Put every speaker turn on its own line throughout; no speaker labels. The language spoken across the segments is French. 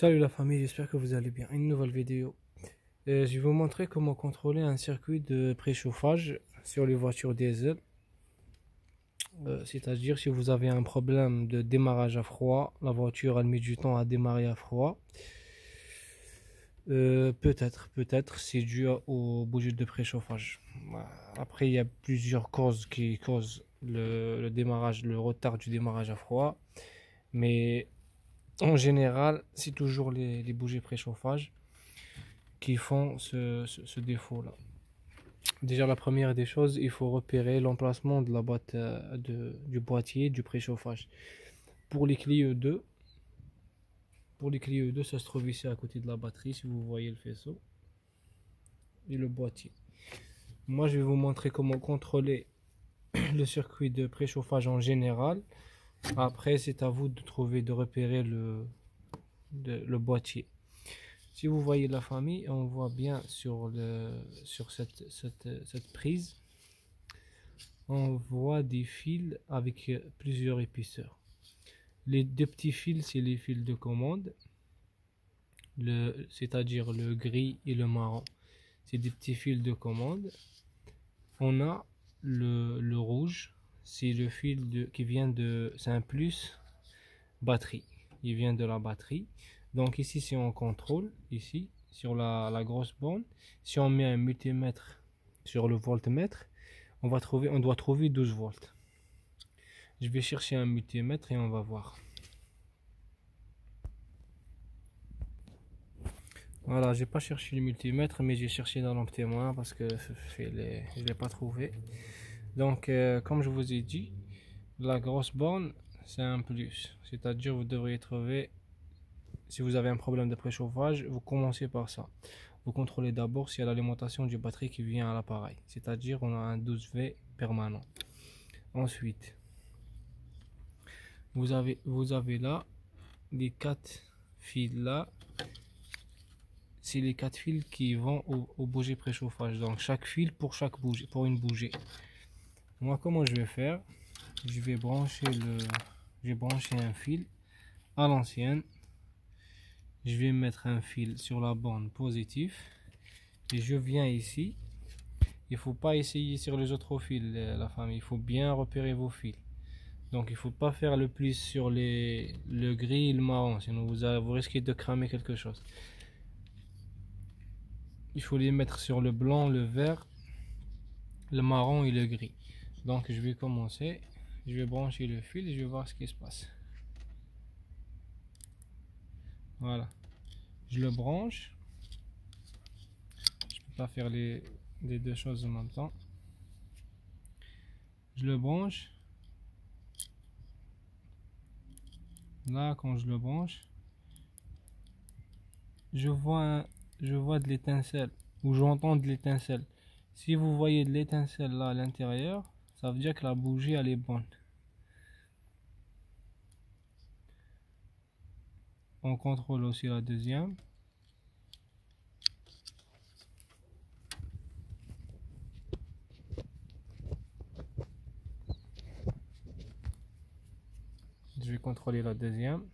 Salut la famille, j'espère que vous allez bien. Une nouvelle vidéo. Euh, je vais vous montrer comment contrôler un circuit de préchauffage sur les voitures diesel. Euh, c'est-à-dire si vous avez un problème de démarrage à froid, la voiture a mis du temps à démarrer à froid. Euh, peut-être, peut-être c'est dû au bougie de préchauffage. Après, il y a plusieurs causes qui causent le démarrage, le retard du démarrage à froid. Mais en général, c'est toujours les, bougies préchauffage qui font ce, défaut-là. Déjà, la première des choses, il faut repérer l'emplacement de la boîte euh, du boîtier du préchauffage. Pour les clés 2 pour les clés 2 ça se trouve ici à côté de la batterie, si vous voyez le faisceau et le boîtier. Moi, je vais vous montrer comment contrôler le circuit de préchauffage en général après, c'est à vous de trouver, de repérer le, le boîtier. Si vous voyez la famille, on voit bien sur, le, sur cette, cette, prise, on voit des fils avec plusieurs épaisseurs. Les deux petits fils, c'est les fils de commande, c'est-à-dire le gris et le marron. C'est des petits fils de commande. On a le, le rouge, c'est le fil qui vient de c'est un plus batterie. Il vient de la batterie. Donc ici si on contrôle ici sur la, grosse borne si on met un multimètre sur le voltmètre on va trouver on doit trouver 12 volts. Je vais chercher un multimètre et on va voir. Voilà j'ai pas cherché le multimètre mais j'ai cherché dans lampe témoin parce que je ne l'ai pas trouvé donc, euh, comme je vous ai dit, la grosse borne, c'est un plus. C'est-à-dire, vous devriez trouver, si vous avez un problème de préchauffage, vous commencez par ça. Vous contrôlez d'abord s'il y a l'alimentation du batterie qui vient à l'appareil. C'est-à-dire, on a un 12V permanent. Ensuite, vous avez, là les quatre fils là c'est les quatre fils qui vont au, au bougie préchauffage donc chaque fil pour chaque bougie pour une bougie moi comment je vais faire? Je vais brancher le un fil à l'ancienne. Je vais mettre un fil sur la bande positive et je viens ici. Il faut pas essayer sur les autres fils la famille il faut bien repérer vos fils. Donc il faut pas faire le plus sur les le gris et le marron. Sinon vous, vous risquez de cramer quelque chose. Il faut les mettre sur le blanc le vert le marron et le gris donc je vais commencer. Je vais brancher le fil et je vais voir ce qui se passe. Voilà. Je le branche. Je peux pas faire les, deux choses en même temps. Je le branche. Là quand je le branche je vois je vois de l'étincelle ou j'entends de l'étincelle. Si vous voyez de l'étincelle là à l'intérieur ça veut dire que la bougie elle est bonne. On contrôle aussi la deuxième. Je vais contrôler la deuxième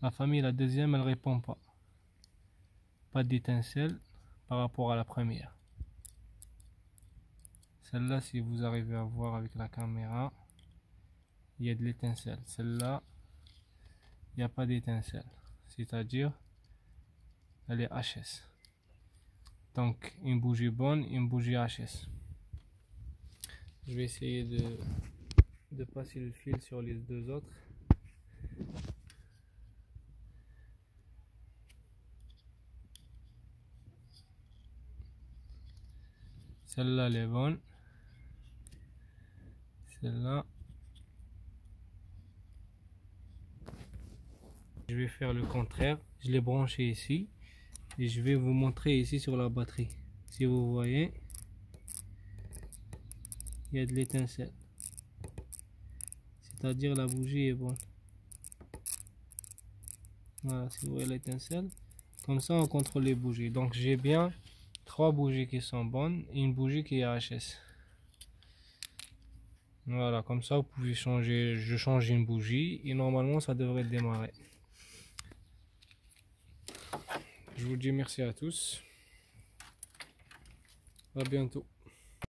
La famille, la deuxième, elle répond pas. Pas d'étincelle par rapport à la première. Celle-là, si vous arrivez à voir avec la caméra, il y a de l'étincelle. Celle-là, il n'y a pas d'étincelle. C'est-à-dire, elle est HS. Donc, une bougie bonne, une bougie HS. Je vais essayer de, de passer le fil sur les deux autres. Celle-là elle est bonne. Celle-là. Je vais faire le contraire. Je l'ai branché ici. Et je vais vous montrer ici sur la batterie. Si vous voyez il y a de l'étincelle. C'est à dire la bougie est bonne. Voilà si vous voyez l'étincelle. Comme ça on contrôle les bougies. Donc j'ai bien trois bougies qui sont bonnes et une bougie qui est HS. Voilà, comme ça vous pouvez changer, je change une bougie et normalement ça devrait démarrer. Je vous dis merci à tous. À bientôt.